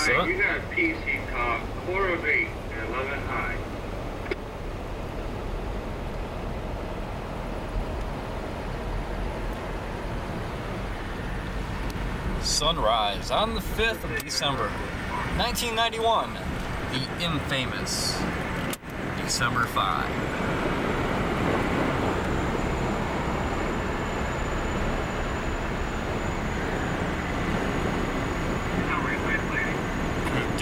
Alright, up? you got PC talk, core of 8 and 11 high. Sunrise on the 5th of December, 1991. The infamous December 5.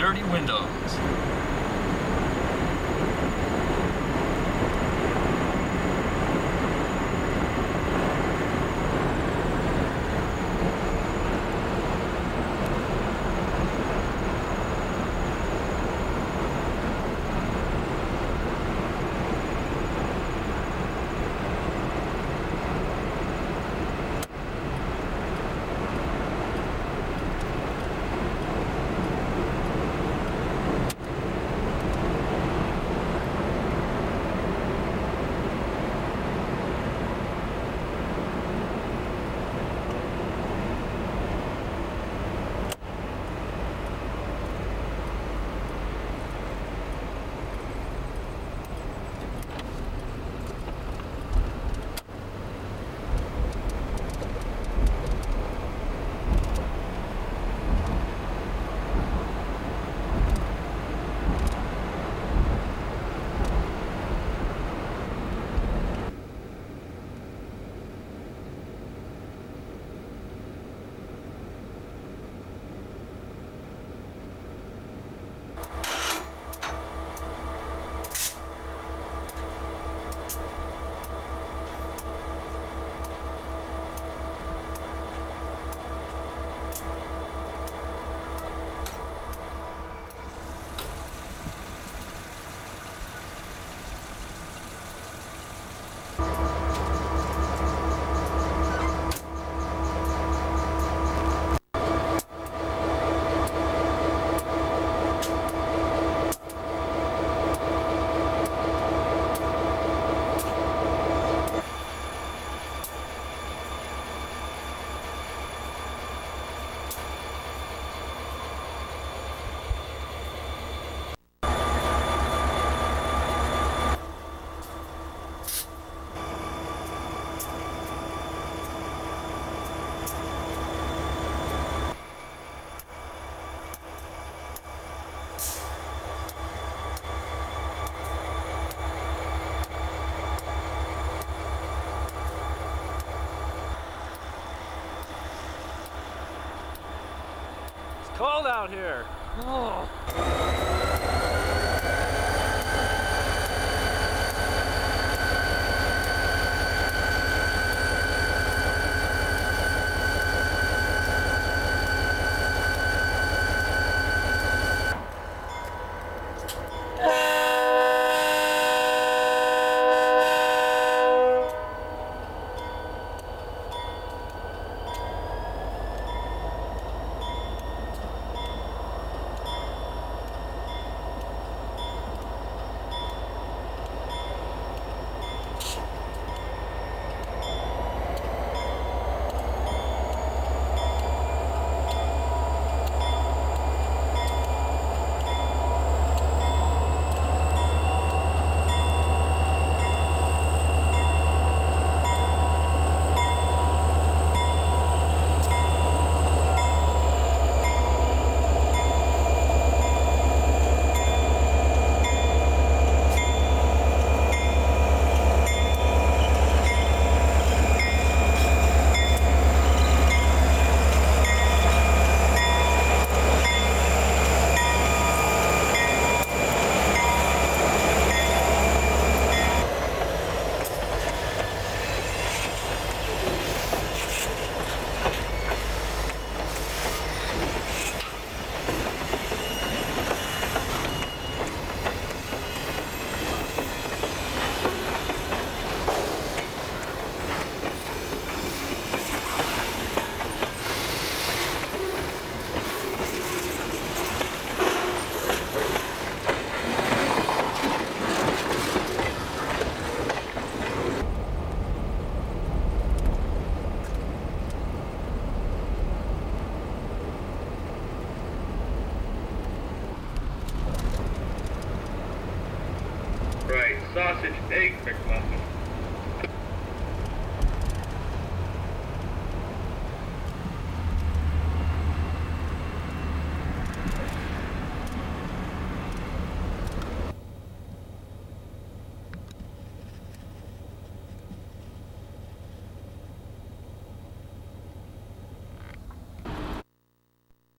Dirty windows. Cold out here. Oh. Sausage egg McMuffin.